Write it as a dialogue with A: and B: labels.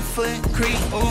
A: foot Creek.